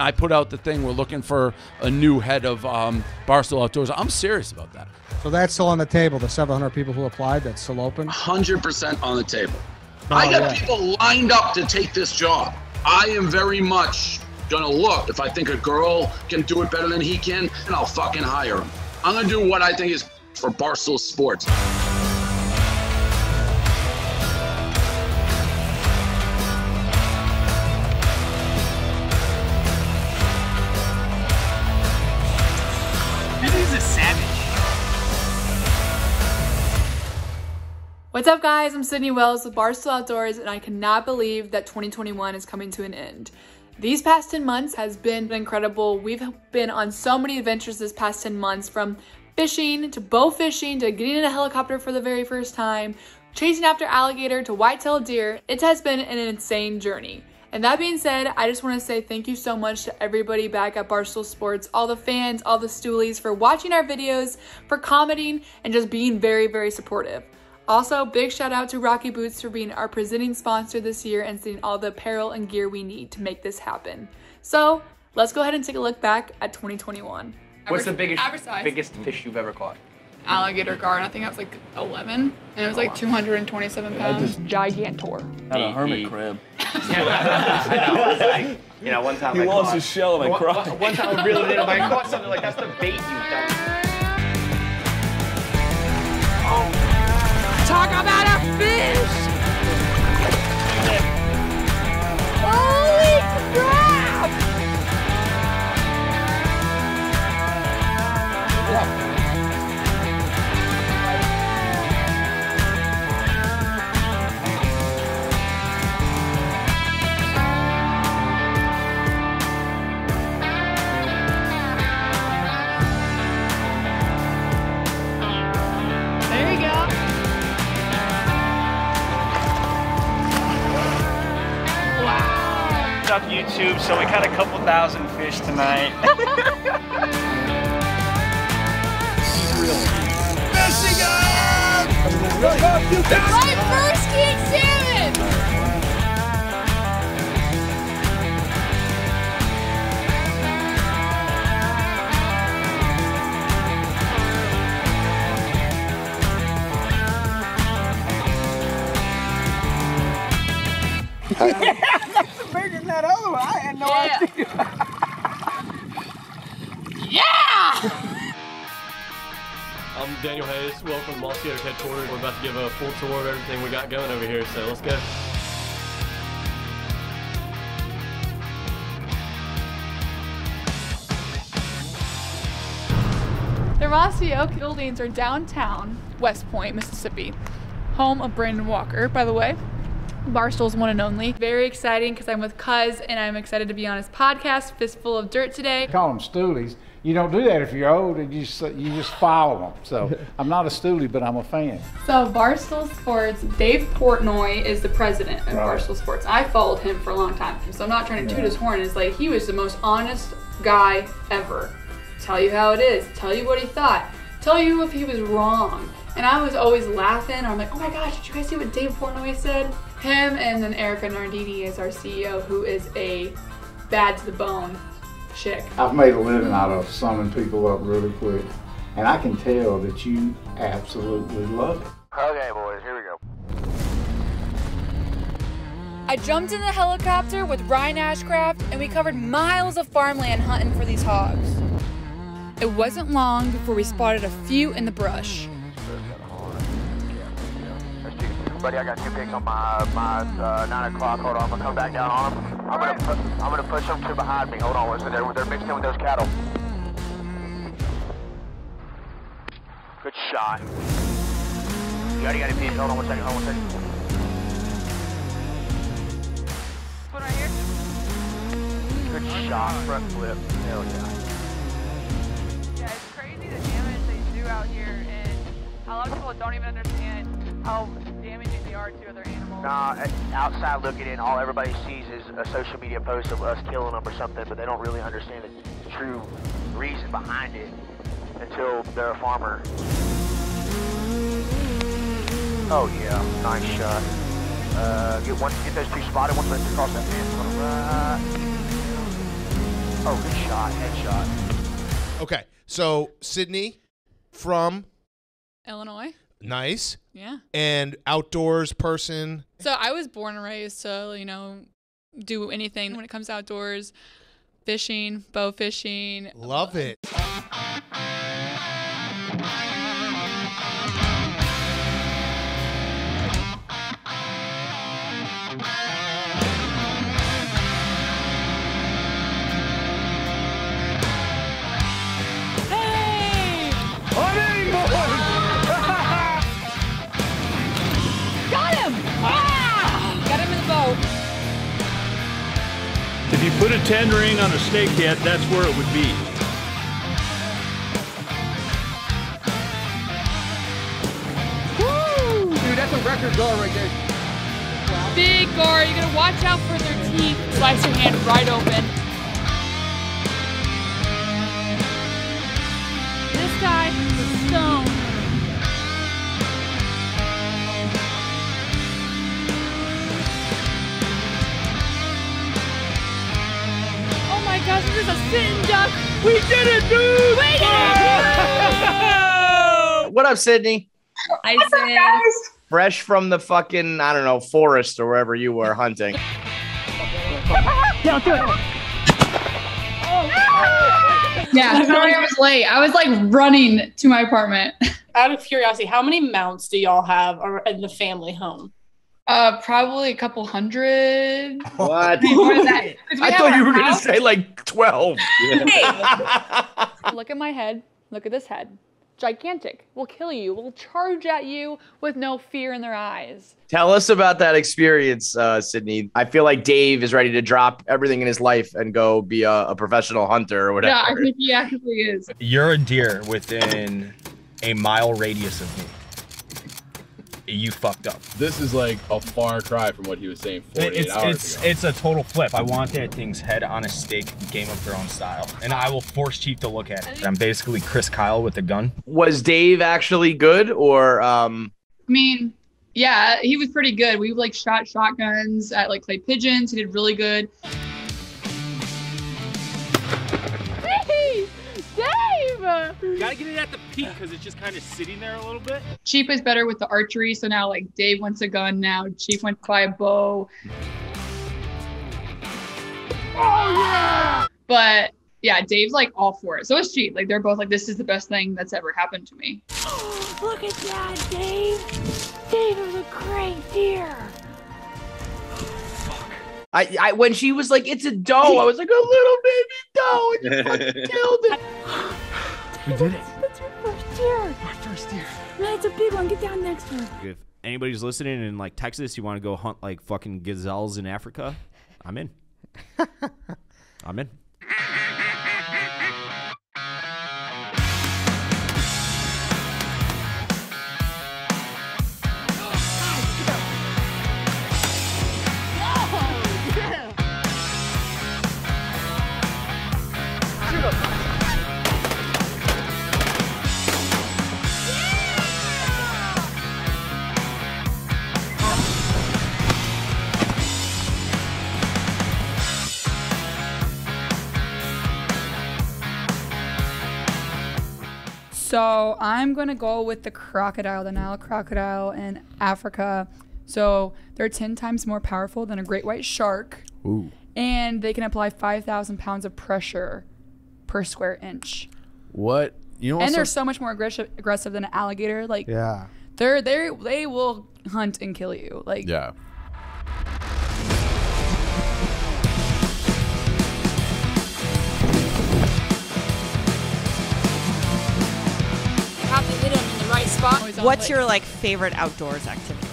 I put out the thing. We're looking for a new head of um, Barstool Outdoors. I'm serious about that. So that's still on the table. The 700 people who applied, that's still open. 100% on the table. Oh, I got yeah. people lined up to take this job. I am very much gonna look. If I think a girl can do it better than he can, then I'll fucking hire him. I'm gonna do what I think is for Barstool Sports. What's up, guys? I'm Sydnie Wells with Barstool Outdoors, and I cannot believe that 2021 is coming to an end. These past 10 months has been incredible. We've been on so many adventures this past 10 months from fishing to bow fishing to getting in a helicopter for the very first time, chasing after alligator to white-tailed deer. It has been an insane journey. And that being said, I just want to say thank you so much to everybody back at Barstool Sports, all the fans, all the stoolies for watching our videos, for commenting, and just being very, very supportive. Also, big shout out to Rocky Boots for being our presenting sponsor this year and sending all the apparel and gear we need to make this happen. So, let's go ahead and take a look back at 2021. What's the biggest Average biggest fish you've ever caught? Alligator gar, I think that was like 11, and it was like 227 pounds. Gigantor. Had a hermit crab. Yeah, I know. It's like, you know, one time He I lost caught, his shell and I one, cried. one- one time I reeled it in, I caught something like that's the bait you dumb. Talk about a fish! YouTube, so we caught a couple thousand fish tonight. My first I'm Daniel Hayes. Welcome to Mossy Oak headquarters. We're about to give a full tour of everything we got going over here, so let's go. The Mossy Oak buildings are downtown West Point, Mississippi, home of Brandon Walker, by the way. Barstool's one and only. Very exciting because I'm with Cuz and I'm excited to be on his podcast, Fistful of Dirt, today. call them stoolies. You don't do that if you're old, and you just you just follow them. So I'm not a stoolie, but I'm a fan. So, Barstool Sports, Dave Portnoy is the president of Right. Barstool Sports. I followed him for a long time, so I'm not trying to toot his horn. It's like he was the most honest guy ever. Tell you how it is, tell you what he thought, tell you if he was wrong. And I was always laughing. I'm like, oh my gosh, did you guys see what Dave Portnoy said? Him and then Erika Nardini is our CEO, who is a bad to the bone chick. I've made a living out of summing people up really quick, and I can tell that you absolutely love it. okay, boys, here we go. I jumped in the helicopter with Ryan Ashcraft and we covered miles of farmland hunting for these hogs. It wasn't long before we spotted a few in the brush. Buddy, I got two pigs on my my uh, nine o'clock. Hold on, I'm gonna come back down on them. I'm gonna pu- I'm gonna push them to behind me. Hold on, so they're they're mixed in with those cattle. Good shot. You already got any pigs? Hold on one second. Hold on one second. One right here. Good shot, front flip. Hell yeah. Yeah, it's crazy the damage they do out here, and a lot of people don't even understand how damaging they are to other animals. Nah, uh, outside looking in, all everybody sees is a social media post of us killing them or something, but they don't really understand the true reason behind it until they're a farmer. Oh yeah, nice shot. Uh, get one, get those two spotted. Once they cross that fence, on the right. Oh, good shot, headshot. Okay, so Sydnie from Illinois. Nice Yeah. and outdoors person. So I was born and raised to, you know, do anything when it comes to outdoors, fishing, bow fishing. Love it. Put a 10 ring on a snakehead, that's where it would be. Woo! Dude, that's a record gar right there. Big gar, you gotta watch out for their teeth. Slice your hand right open. This guy is a gosh, this is a sitting duck. We did it, dude! We did it! What up, Sydnie? I said, Fresh from the fucking, I don't know, forest or wherever you were hunting. don't do it. Yeah, sorry oh. I was late. I was like running to my apartment. Out of curiosity, how many mounts do y'all have in the family home? Uh, probably a couple hundred. What? More than that. 'Cause we I thought you were going to say like 12. Look at my head. Look at this head. Gigantic. Will kill you. Will charge at you with no fear in their eyes. Tell us about that experience, uh, Sydnie. I feel like Dave is ready to drop everything in his life and go be a, a professional hunter or whatever. Yeah, I think he actually is. You're a deer within a mile radius of me. You fucked up. This is like a far cry from what he was saying 48 It's hours it's ago. it's a total flip. I want that thing's head on a stake, Game of Thrones style, and I will force Chief to look at it. I'm basically Chris Kyle with a gun. Was Dave actually good or um I mean, yeah, he was pretty good. We like shot shotguns at like clay pigeons. He did really good. At the peak because it's just kind of sitting there a little bit. Chief is better with the archery, so now like Dave wants a gun now. Chief went to buy a bow. Oh yeah! But yeah, Dave's like all for it. So is Chief. Like they're both like, this is the best thing that's ever happened to me. Oh, Look at that, Dave! Dave is a great deer. I, I when she was like it's a doe, I was like a little baby doe and you fucking killed it. We did it. That's deer. My first deer. Man, it's a big one. Get down next to it. If anybody's listening in like Texas, you want to go hunt like fucking gazelles in Africa, I'm in. I'm in. So I'm gonna go with the crocodile, the Nile crocodile in Africa. So they're 10 times more powerful than a great white shark, Ooh. and they can apply 5,000 pounds of pressure per square inch. What? You know and they're so much more aggressive, aggressive than an alligator. Like Yeah. they're they they will hunt and kill you. Like yeah. Spot. What's your like favorite outdoors activity?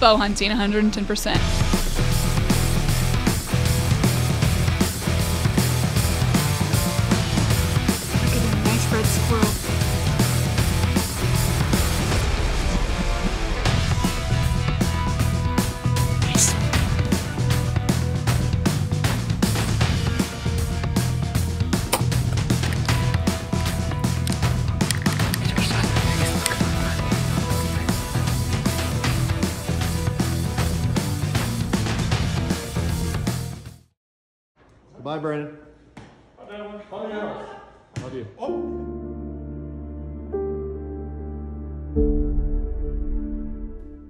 bow hunting, 110 percent. Bye, Brandon. Love you.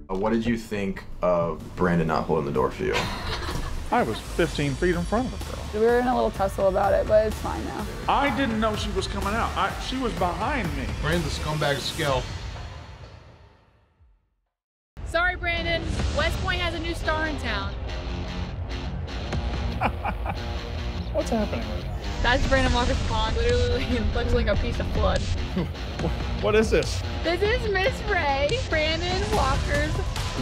Uh, What did you think of Brandon not holding the door for you? I was 15 feet in front of the girl. We were in a little tussle about it, but it's fine now. I didn't know she was coming out. I, she was behind me. Brandon's a scumbag skill. Sorry, Brandon. West Point has a new star in town. What's happening right now? That's Brandon Walker's pond. Literally looks like a piece of blood. What is this? This is Miss Ray, Brandon Walker's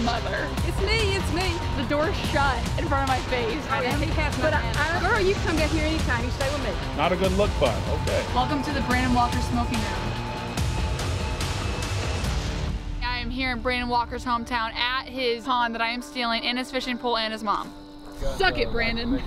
mother. It's me, it's me. The door's shut in front of my face. I didn't think that's but my I. Girl, you can come back here anytime. You stay with me. Not a good look, bud. Okay. Welcome to the Brandon Walker smoking room. I am here in Brandon Walker's hometown at his pond that I am stealing and his fishing pole and his mom. Suck it, Brandon.